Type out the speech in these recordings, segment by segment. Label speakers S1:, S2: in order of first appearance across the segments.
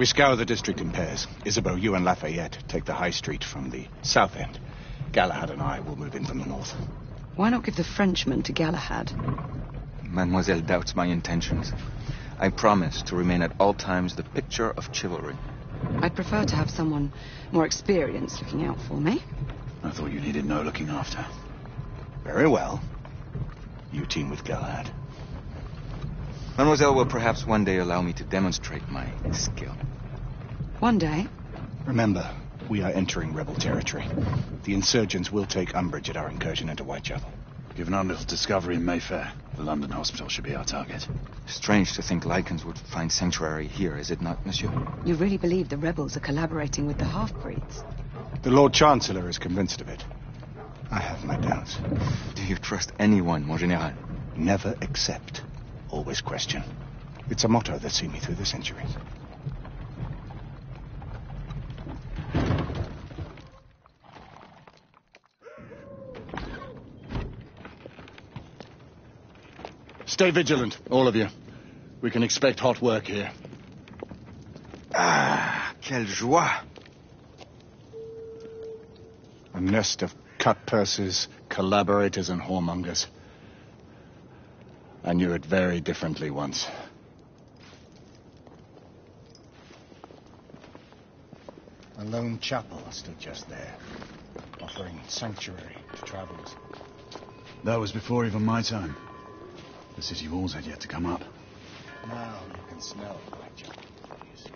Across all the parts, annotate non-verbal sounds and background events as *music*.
S1: We scour the district in pairs. Isabeau, you and Lafayette take the high street from the south end. Galahad and I will move in from the north.
S2: Why not give the Frenchman to Galahad?
S3: Mademoiselle doubts my intentions. I promise to remain at all times the picture of chivalry.
S2: I'd prefer to have someone more experienced looking out for me.
S4: I thought you needed no looking after.
S1: Very well. You team with Galahad.
S3: Mademoiselle will perhaps one day allow me to demonstrate my skill.
S2: One day.
S1: Remember, we are entering rebel territory. The insurgents will take umbrage at our incursion into Whitechapel.
S4: Given our little discovery in Mayfair, the London hospital should be our target.
S3: Strange to think Lycans would find sanctuary here, is it not, monsieur?
S2: You really believe the rebels are collaborating with the half-breeds?
S1: The Lord Chancellor is convinced of it. I have my doubts.
S3: Do you trust anyone, mon général?
S1: Never accept. Always question. It's a motto that's seen me through the centuries. Stay vigilant, all of you. We can expect hot work here.
S3: Ah, quelle joie!
S1: A nest of cut purses, collaborators, and whoremongers. I knew it very differently once. A lone chapel stood just there, offering sanctuary to travelers.
S4: That was before even my time. The city walls had yet to come up.
S1: Now you can smell Whitechapel. you see.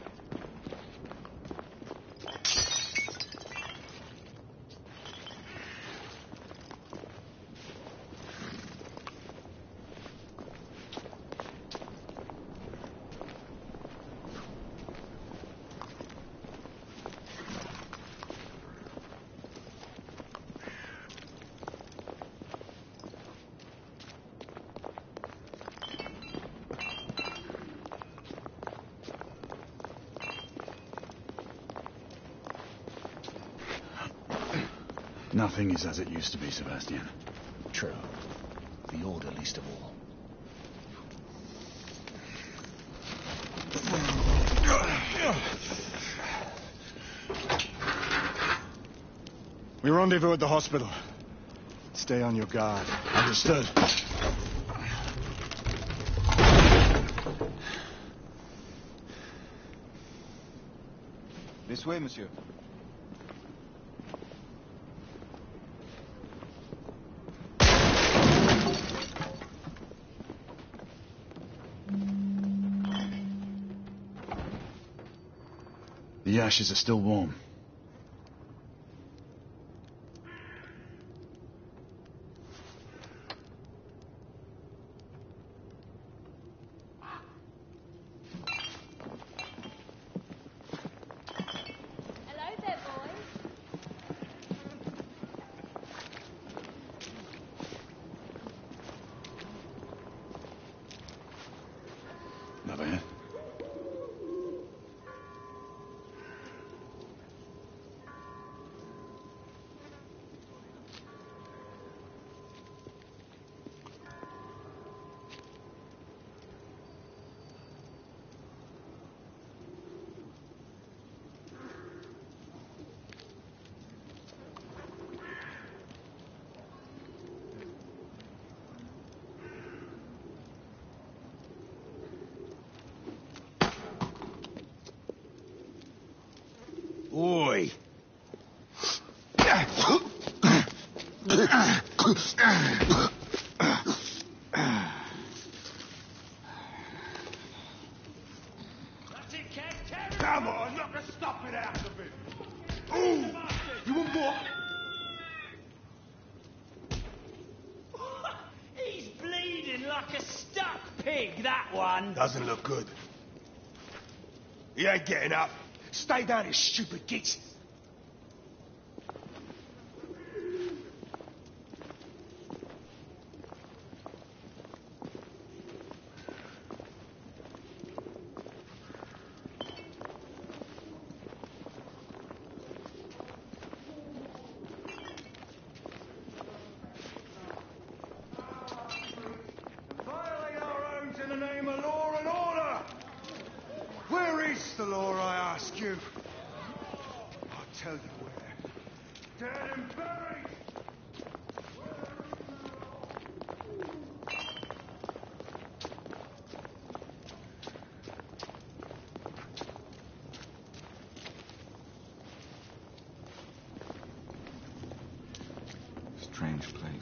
S4: As it used to be, Sebastian.
S1: True. The order least of all. We rendezvous at the hospital. Stay on your guard.
S4: Understood.
S3: This way, monsieur.
S4: The ashes are still warm.
S5: Hello there, boys.
S4: Lafayette.
S1: Oi!
S6: Come on, knock the stuffing out of him. Ooh, you want more?
S7: He's bleeding like a stuck pig, that one.
S6: Doesn't look good. Ain't getting up. Stay down, you stupid git.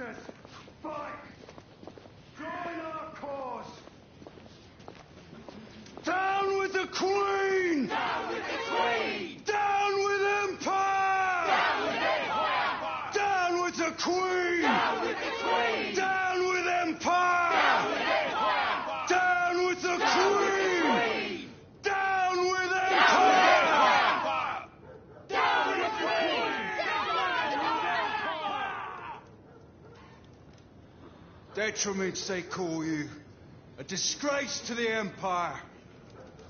S6: and fight! Join our cause! Down with the Queen! Down with the Queen! Down with Empire! Down with Empire! Down with the Queen! Down with the Queen! Down with Empire! Down with Empire! Down with the Queen! Down with Empire! Down with the Queen! Detriments, they call you. A disgrace to the Empire.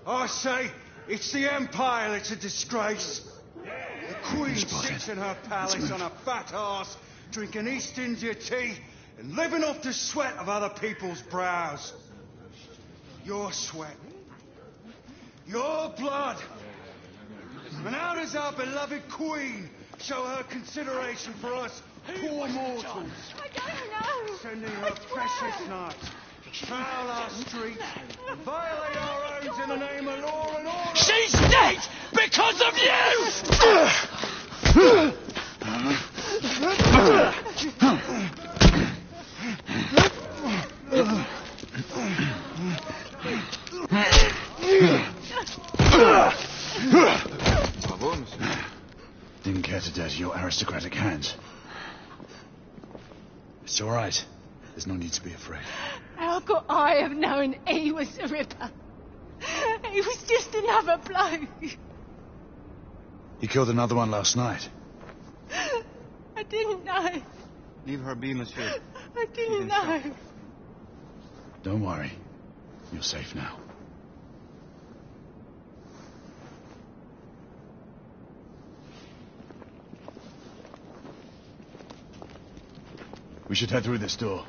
S6: I say, it's the Empire that's a disgrace. The Queen sits in her palace on a fat ass, drinking East India tea and living off the sweat of other people's brows. Your sweat. Your blood. And how does our beloved Queen show her consideration for us poor mortals?
S5: I.
S6: Sending her precious knight to prowl our streets, and violate our oaths in the name of law and order.
S7: She's dead because of you!
S3: Bravo, monsieur.
S4: Didn't care to dirty your aristocratic hands. It's all right. There's no need to be afraid.
S5: How could I have known he was the Ripper? He was just another bloke.
S4: He killed another one last night.
S5: I didn't know.
S3: Leave her be, monsieur.
S5: I didn't
S3: didn't show.
S5: know.
S4: Don't worry. You're safe now. We should head through this door.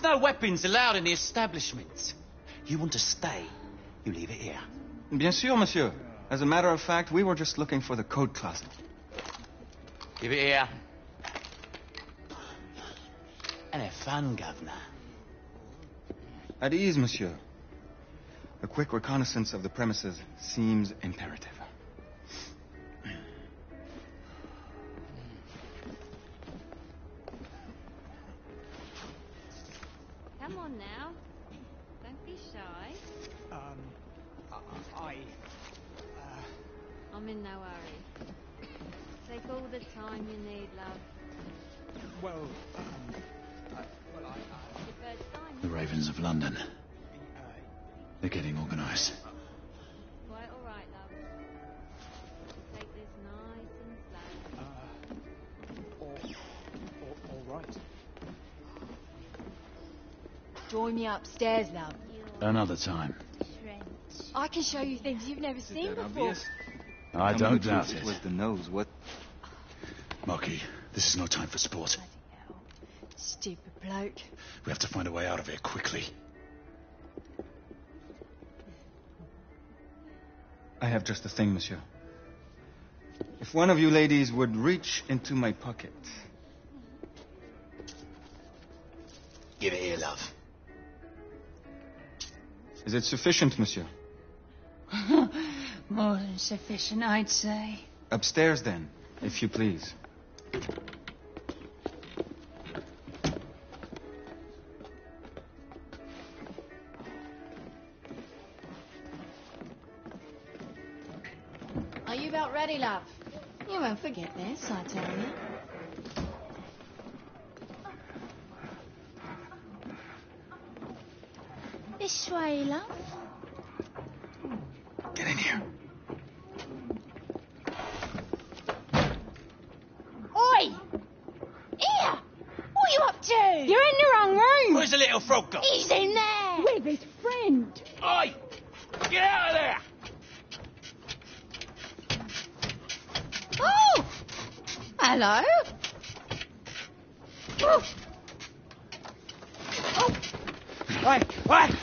S7: There's no weapons allowed in the establishment. You want to stay, you leave it here.
S3: Bien sûr, monsieur. As a matter of fact, we were just looking for the code closet.
S7: Give it here. And have fun, governor.
S3: At ease, monsieur. A quick reconnaissance of the premises seems imperative.
S8: The
S4: Ravens of London. They're getting organized.
S8: Quite all right, love. Take this nice and slow.
S9: uh, all, all, all right.
S5: Join me upstairs, love.
S4: Another time.
S5: I can show you things you've never seen
S3: that
S5: before.
S3: obvious?
S4: I
S3: Tell
S4: don't doubt it.
S3: It was the nose. What?
S4: Marquis, this is no time for sport.
S5: Bloody hell. Stupid bloke.
S4: We have to find a way out of here quickly.
S3: I have just the thing, monsieur. If one of you ladies would reach into my pocket.
S7: Give it here, love.
S3: Is it sufficient, monsieur? *laughs*
S10: More than sufficient, I'd say.
S3: Upstairs, then, if you please.
S5: Forget this, I tell you. This way, love.
S3: Get in here.
S5: Oi! Here! What are you up to? You're in the wrong room.
S7: Where's the little frog gone?
S5: He's in there. With his friend.
S7: Oi! Get out of there!
S5: Oh! Hello? Oh. Oh.
S7: Oi! Oi!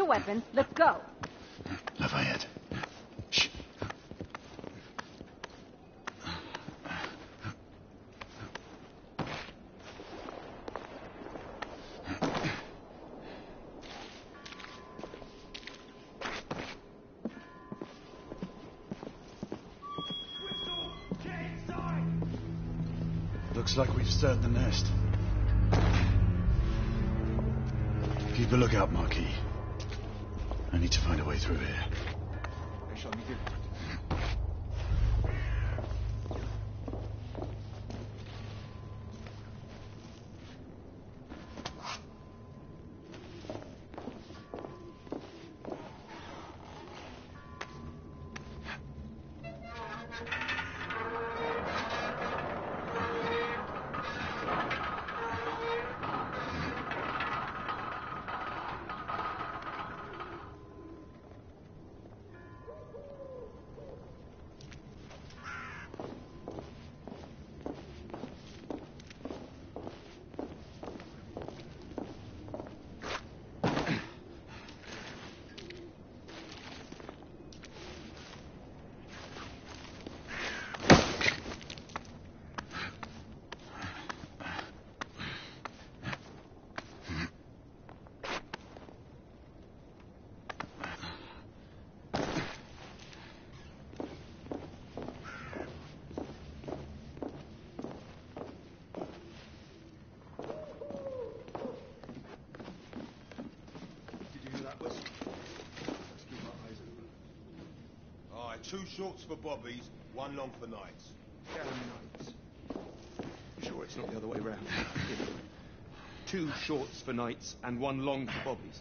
S11: Your weapons. Let's go.
S4: Lafayette. Shh. Looks like we've stirred the nest. Keep a lookout, Marquis. I need to find a way through here.
S6: Two shorts for Bobby's, one long for Knights. nights.
S12: You sure it's not the other way round? Two shorts for knights and one long for Bobby's.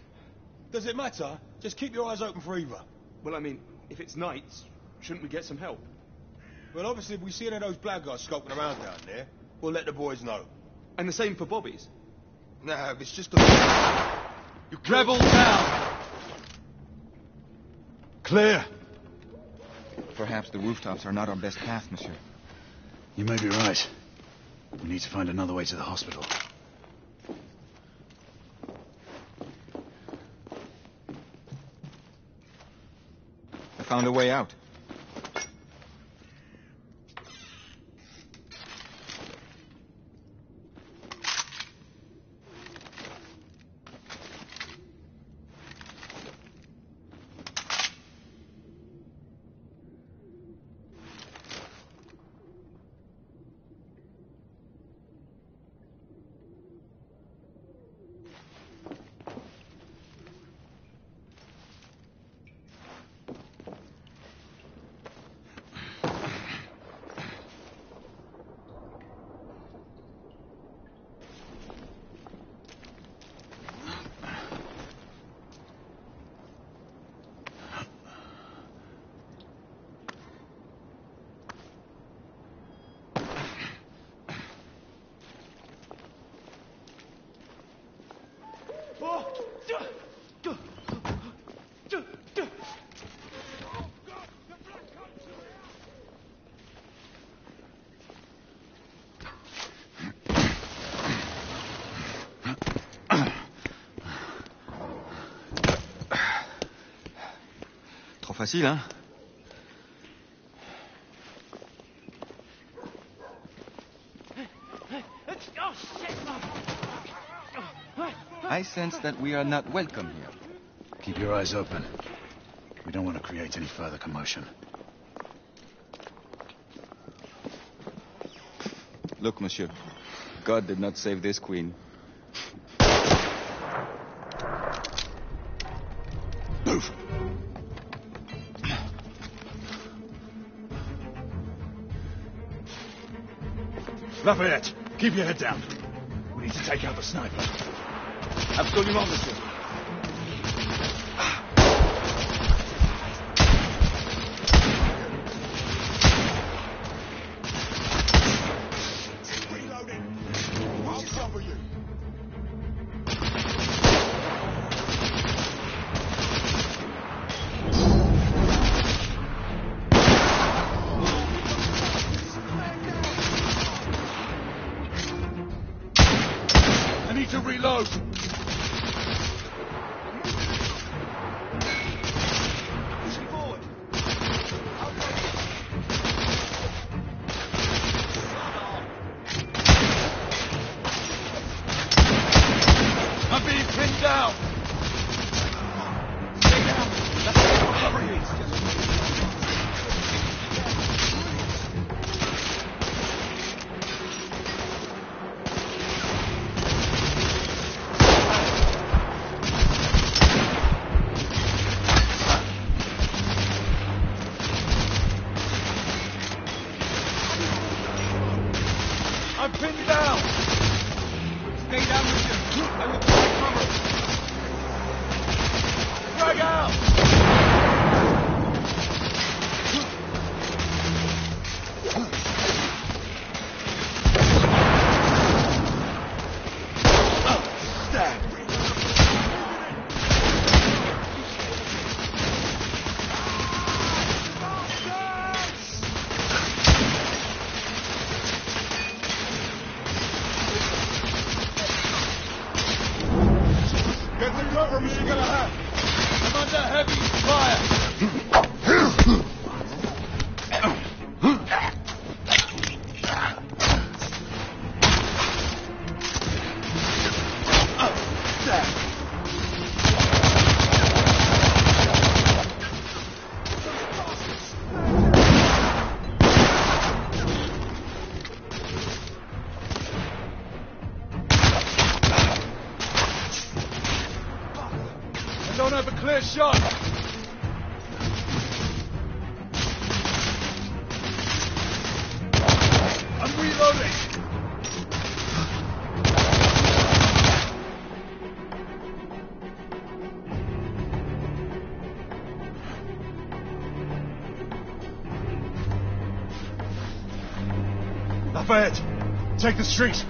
S6: Does it matter? Just keep your eyes open for either.
S12: Well, I mean, if it's knights, shouldn't we get some help?
S6: Well, obviously, if we see any of those blackguards skulking around down there, we'll let the boys know.
S12: And the same for bobbies?
S6: No, it's just a...
S12: You rebel down!
S4: Clear.
S3: Perhaps the rooftops are not our best path, monsieur.
S4: You may be right. We need to find another way to the hospital.
S3: I found a way out. Facile, hein I sense that we are not welcome here.
S4: Keep your eyes open. We don't want to create any further commotion.
S3: Look, monsieur. God did not save this queen.
S4: Lafayette, keep your head down. We need to take out the sniper.
S12: Absolument, monsieur.
S4: To reload.
S13: countries.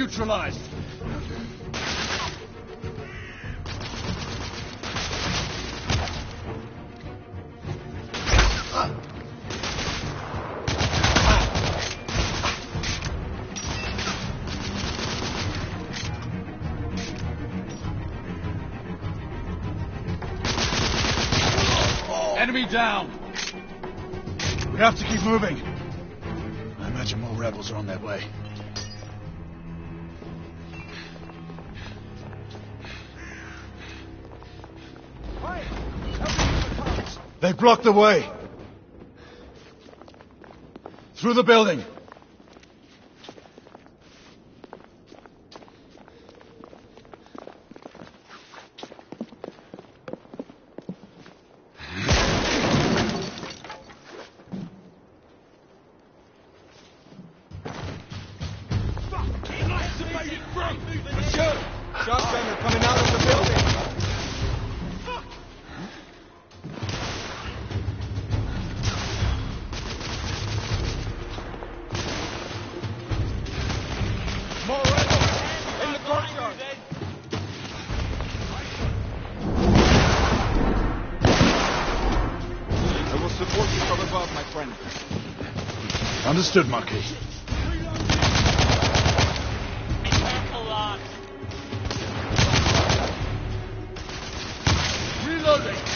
S13: neutralized. Enemy down! We have to keep moving. I imagine more rebels are on that way. blocked the way. Through the building.
S4: Understood, Marquis.
S13: Reloading!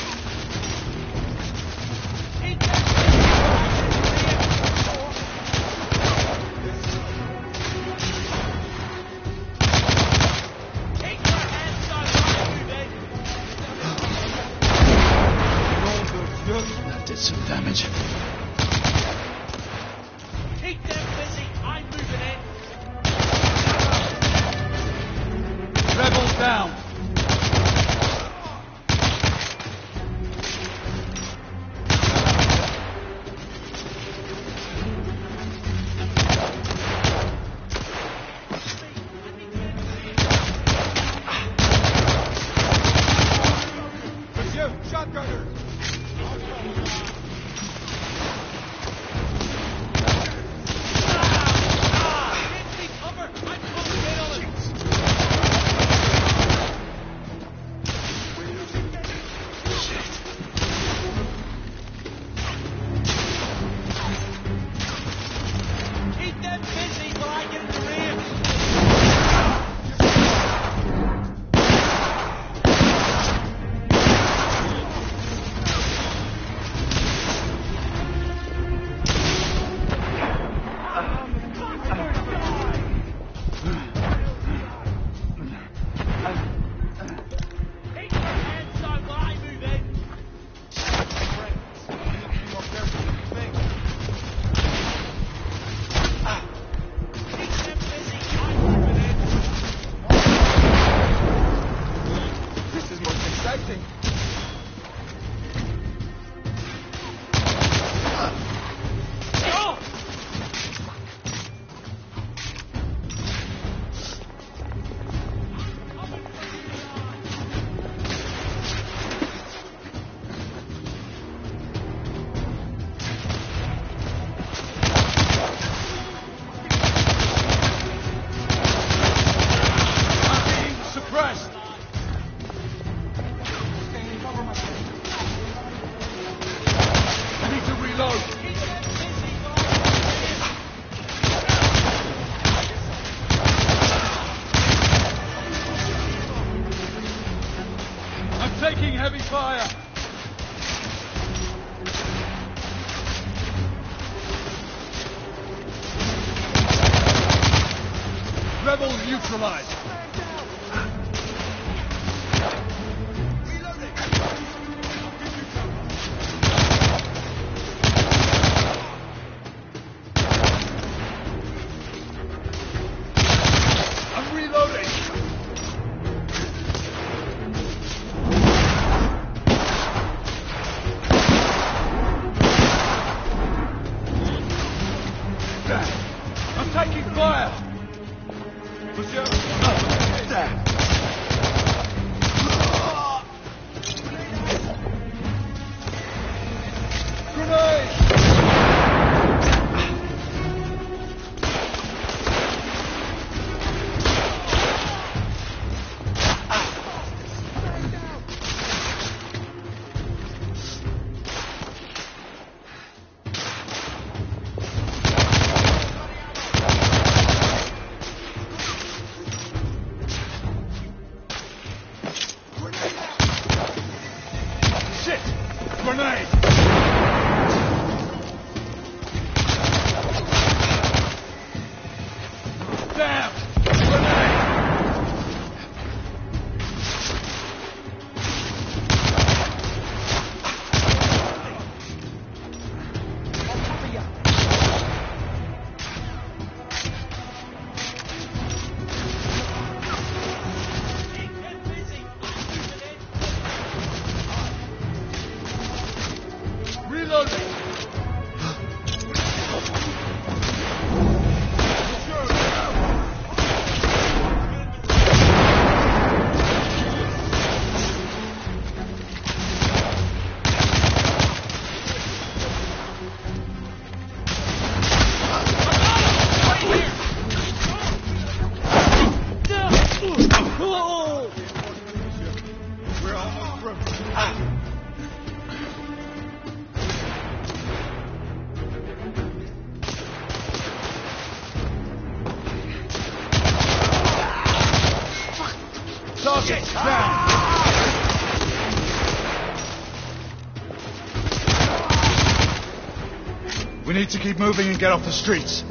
S14: Get
S4: off the streets.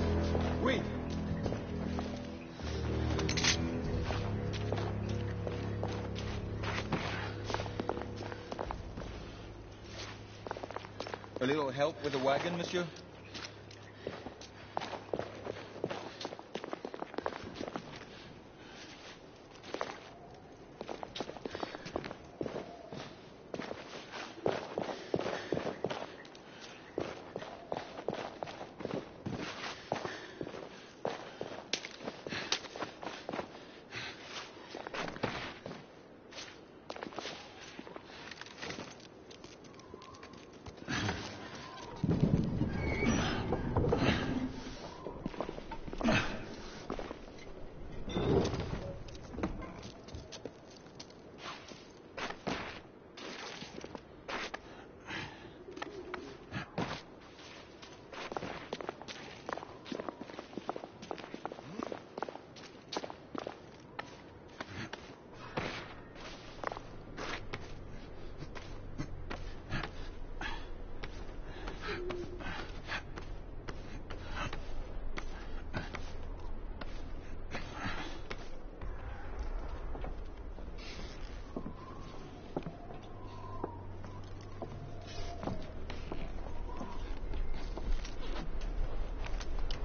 S3: A little help with the wagon, monsieur?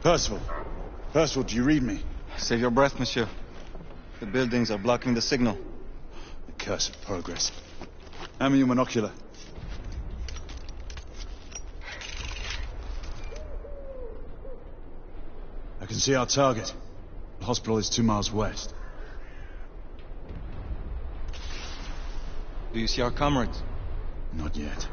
S4: Percival. Percival, do you read me?
S3: Save your breath, monsieur. The buildings are blocking the signal.
S4: The curse of progress. Hand me your monocular. I can see our target. The hospital is two miles west.
S3: Do you see our comrades?
S4: Not yet.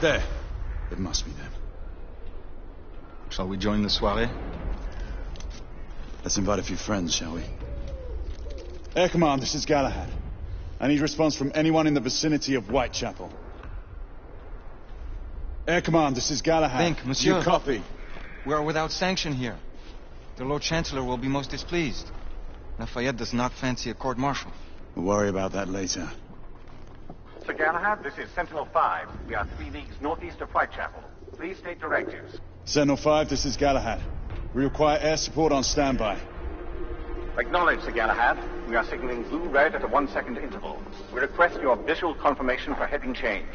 S4: There. It must be them.
S3: Shall we join the soiree?
S4: Let's invite a few friends, shall we? Air Command, this is Galahad. I need response from anyone in the vicinity of Whitechapel. Air Command, this is Galahad.
S3: Think, monsieur.
S4: You copy.
S3: We are without sanction here. The Lord Chancellor will be most displeased. Lafayette does not fancy a court-martial.
S4: We'll worry about that later.
S15: Sir Galahad, this is Sentinel-5. We are three leagues northeast of Whitechapel. Please state directives.
S4: Sentinel-5, this is Galahad. We require air support on standby.
S15: Acknowledge, Sir Galahad. We are signaling blue-red at a one-second interval. We request your visual confirmation for heading change.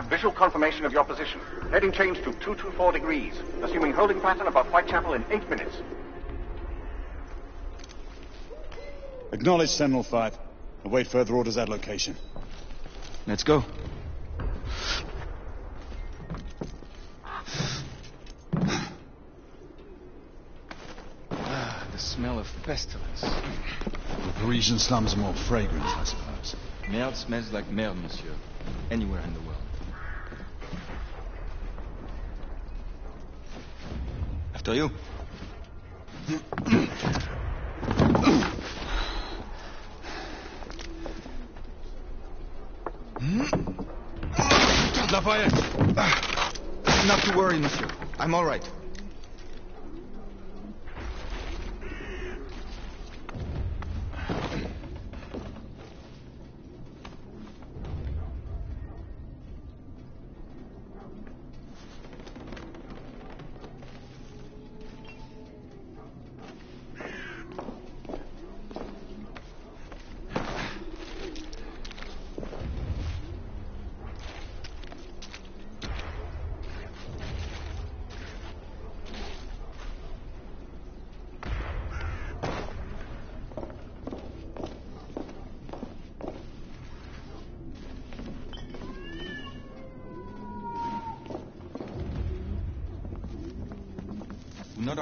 S15: Have visual confirmation of your position. Heading change to 224 degrees. Assuming holding pattern above Whitechapel in eight minutes.
S4: Acknowledge Sentinel-5. Await further orders at location.
S3: Let's go. Ah, the smell of pestilence.
S4: The Parisian slums are more fragrant, I suppose.
S3: Merde smells like merde, monsieur. Anywhere in the world. After you.
S13: Lafayette!
S3: Not to worry, monsieur. I'm all right.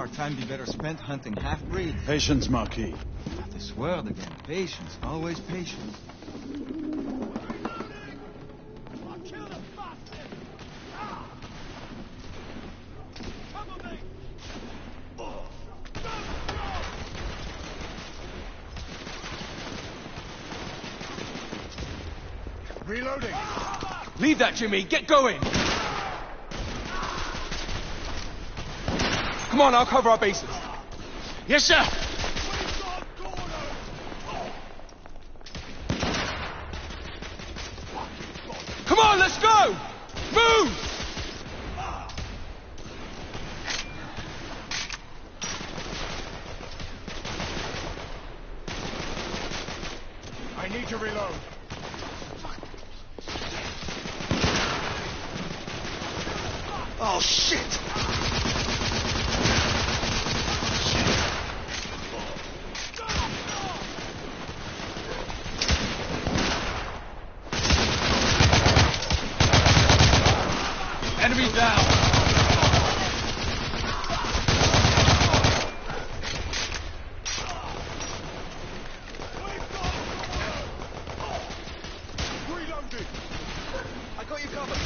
S3: Our time be better spent hunting half-breeds?
S4: Patience, Marquis.
S3: This word again. Patience. Always patience.
S13: Reloading!
S12: Leave that, Jimmy. Get going. Come on, I'll cover our bases. Yes, sir. Come on, let's go. Move.
S13: I need to reload.
S16: Oh, shit!
S12: Enemy down.
S13: Reloading! I got you covered.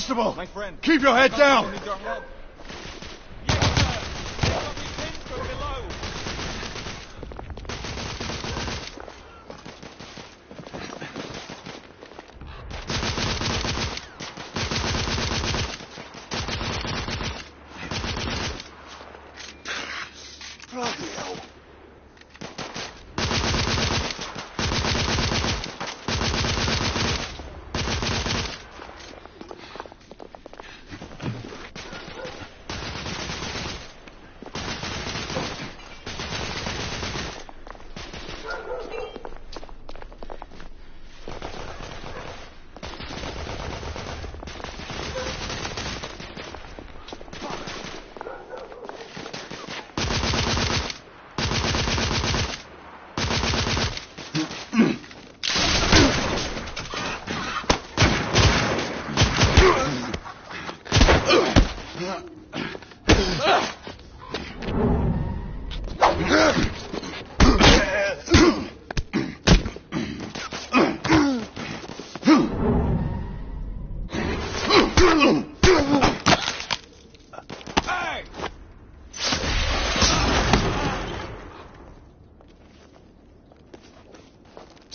S4: Constable!
S13: My friend.
S4: Keep your head down!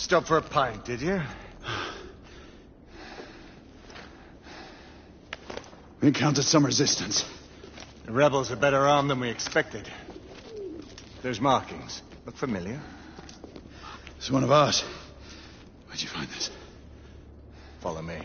S6: Stop for a pint, did you?
S4: We encountered some resistance.
S6: The rebels are better armed than we expected. There's markings. Look familiar.
S4: It's one of ours. Where'd you find this?
S6: Follow me.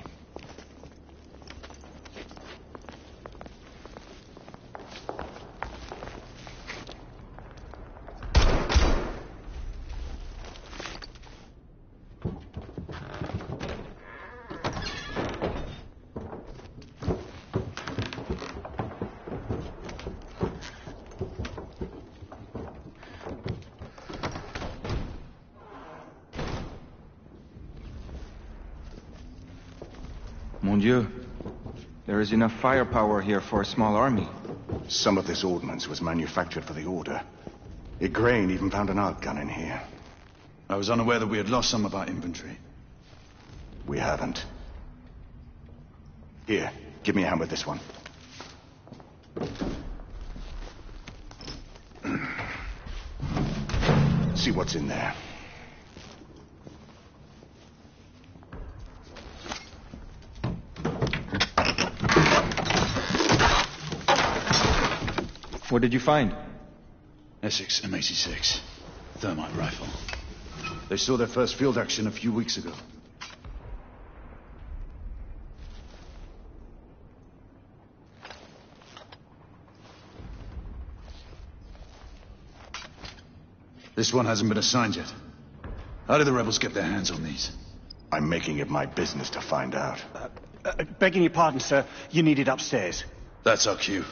S3: Mon Dieu. There is enough firepower here for a small army.
S1: Some of this ordnance was manufactured for the Order. Igraine even found an arc gun in here.
S4: I was unaware that we had lost some of our infantry.
S1: We haven't. Here, give me a hand with this one. *clears throat* See what's in there.
S3: What did you find?
S4: Essex M86. Thermite rifle. They saw their first field action a few weeks ago. This one hasn't been assigned yet. How did the rebels get their hands on these?
S1: I'm making it my business to find out.
S17: Uh, begging your pardon, sir. You need it upstairs.
S4: That's our cue.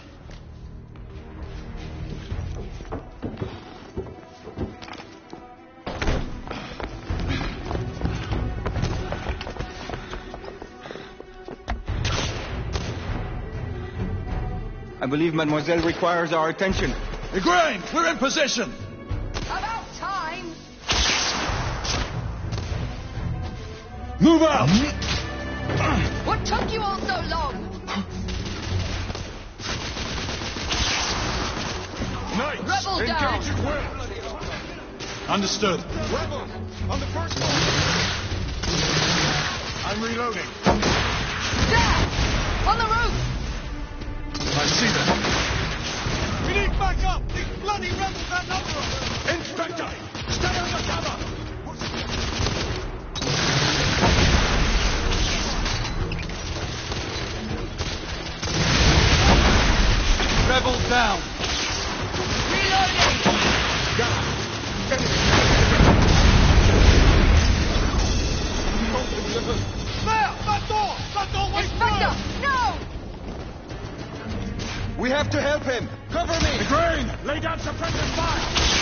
S3: I believe Mademoiselle requires our attention.
S4: Igraine, we're in position!
S5: About time.
S4: Move out!
S5: What took you all so long?
S6: Knights,
S5: Rebel
S6: engage
S5: down.
S6: at will.
S4: Understood.
S6: Rebels, on the first floor. I'm reloading.
S5: There! On the roof!
S4: I see them.
S6: We need backup! These bloody rebels outnumber us! Inspector, stay under cover!
S3: Rebels down! We have to help him! Cover me!
S6: Igraine, lay down suppressive fire!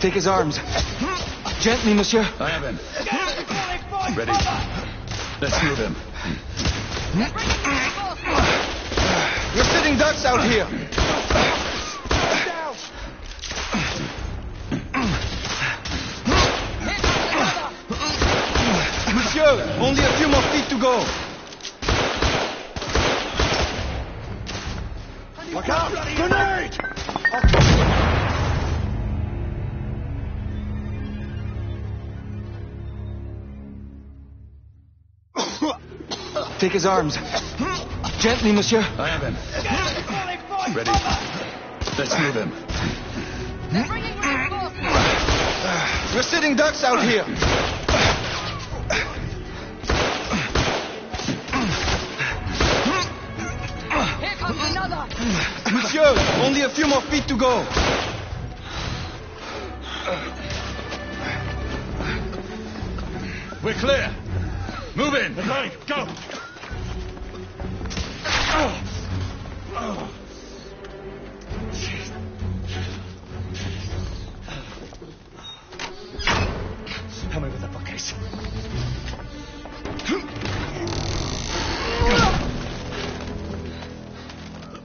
S3: Take his arms. Gently, monsieur.
S4: I have him. Ready. Let's move him.
S3: We're sitting ducks out here. Monsieur, only a few more feet to go.
S6: Look out! Grenade!
S3: Take his arms. Gently, monsieur.
S4: I have him. Ready. Let's move him.
S3: We're sitting ducks out here.
S5: Here
S3: A few more feet to go.
S4: We're clear. Move in.
S6: Right, go.
S1: Help me with the bookcase.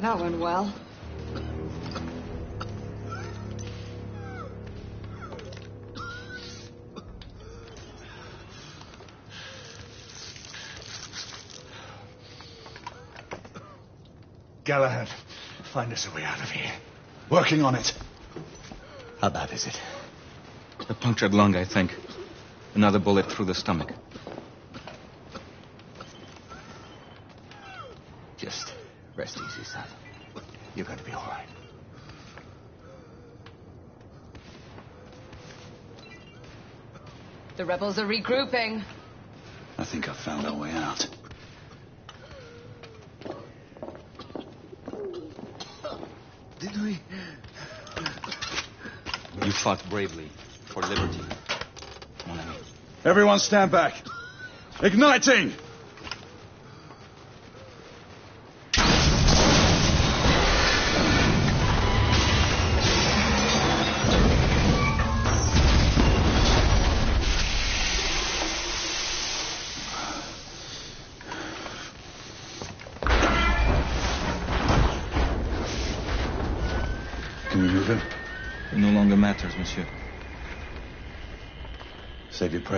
S2: That went well.
S1: Galahad, find us a way out of here.
S4: Working on it.
S1: How bad is it?
S3: A punctured lung, I think. Another bullet through the stomach.
S1: Just rest easy, son. You're going to be all right.
S2: The rebels are regrouping.
S4: I think I've found our way out.
S16: Did we?
S3: You fought bravely for liberty.
S4: Everyone stand back. Igniting!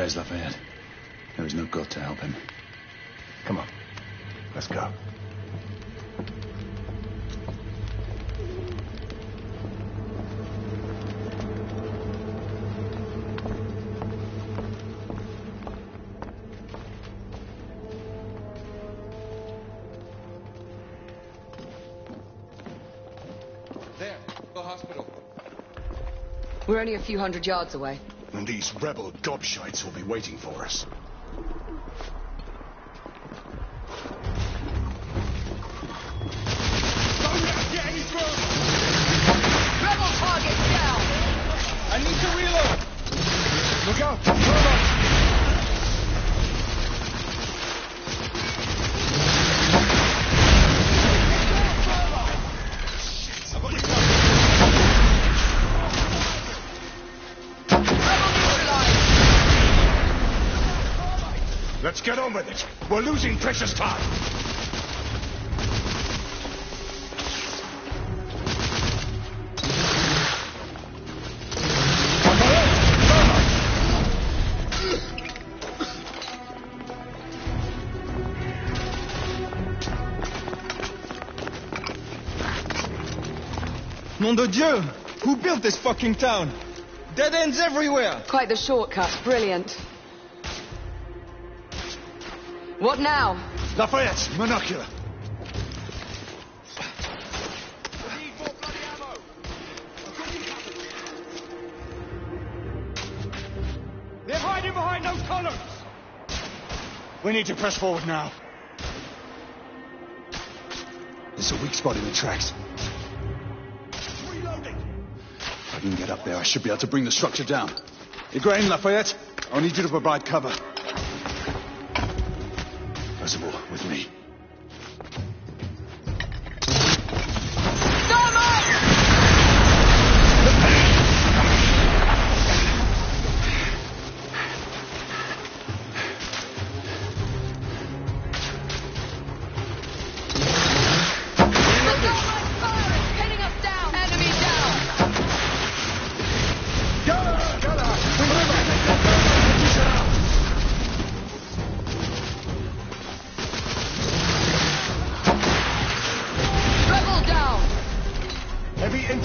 S4: Save your prayers, Lafayette. There is no God to help him.
S1: Come on. Let's go.
S3: There, the hospital.
S2: We're only a few hundred yards away.
S6: And these rebel gobshites will be waiting for us. Let's get on with it. We're losing precious time.
S18: Nom de Dieu! Who built this fucking town? Dead ends everywhere!
S2: Quite the shortcut. Brilliant. What now?
S4: Lafayette, monocular.
S18: They're hiding behind those columns!
S1: We need to press forward now.
S4: There's a weak spot in the tracks. Reloading! If I can get up there, I should be able to bring the structure down. Igraine, Lafayette, I'll need you to provide cover.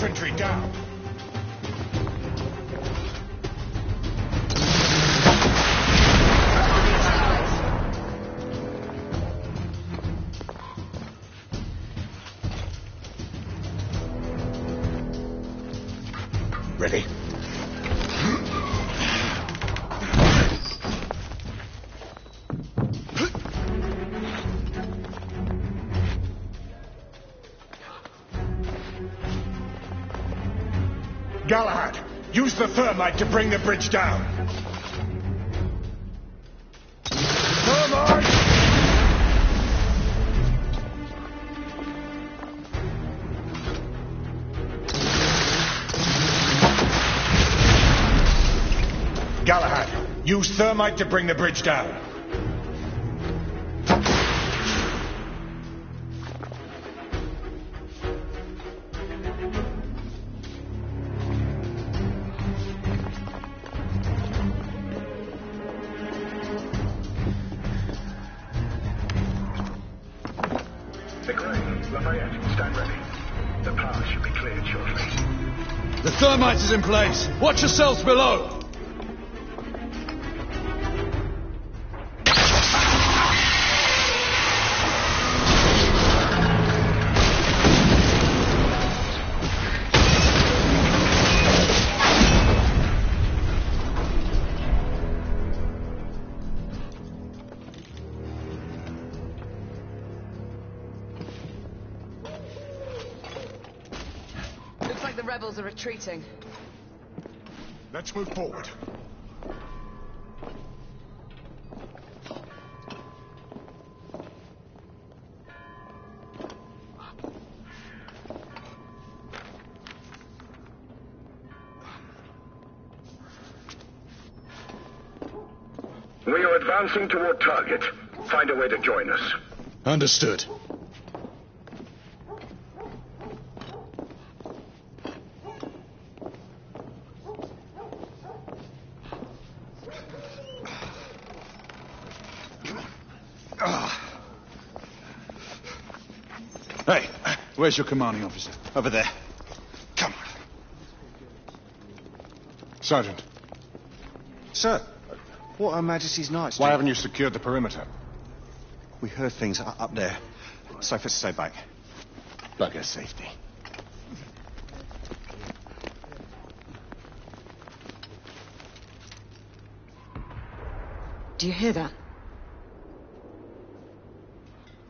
S6: Infantry down. Thermite to bring the bridge down. Thermite! Galahad, Use thermite to bring the bridge down.
S4: Is in place. Watch yourselves below.
S2: Looks like the rebels are retreating.
S6: Let's move forward.
S19: We are advancing toward target. Find a way to join us.
S4: Understood. Where's your commanding officer?
S1: Over there.
S4: Come on.
S1: Sergeant,
S20: Sir, what Her Majesty's Knights
S1: why haven't you secured the perimeter?
S20: We heard things up there. Safer to stay back.
S1: Bugger safety.
S2: Do you hear that?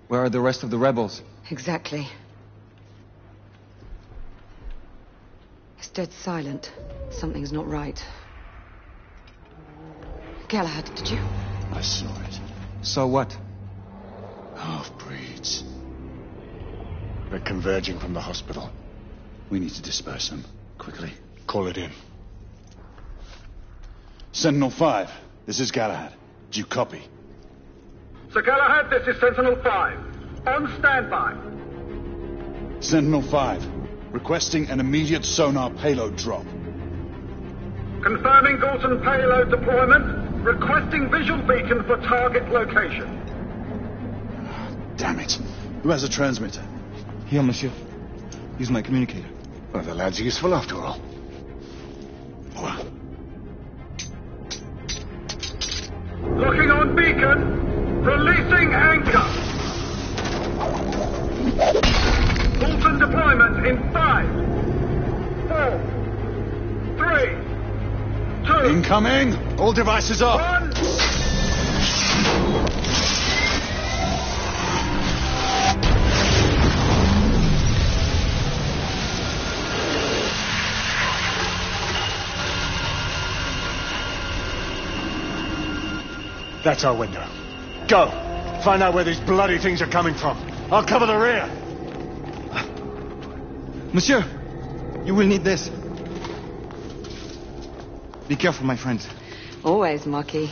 S3: Where are the rest of the rebels?
S2: Exactly. Dead silent. Something's not right. Galahad, did you?
S4: I saw it.
S3: So what?
S4: Half-breeds.
S1: They're converging from the hospital.
S4: We need to disperse them. Quickly.
S1: Call it in.
S4: Sentinel 5, this is Galahad. Do you copy?
S19: Sir Galahad, this is Sentinel 5. On standby.
S4: Sentinel 5, requesting an immediate sonar payload drop.
S19: Confirming Galton payload deployment. Requesting visual beacon for target location.
S4: Damn it. Who has a transmitter?
S3: Here, monsieur. Use my communicator.
S1: Well, the lad's useful after all.
S19: Locking on beacon. Releasing anchor. Deployment in five, four, three, two,
S4: Incoming! All devices up!
S19: one.
S1: That's our window. Go! Find out where these bloody things are coming from. I'll cover the rear.
S3: Monsieur, you will need this. Be careful, my friends.
S2: Always, Marquis.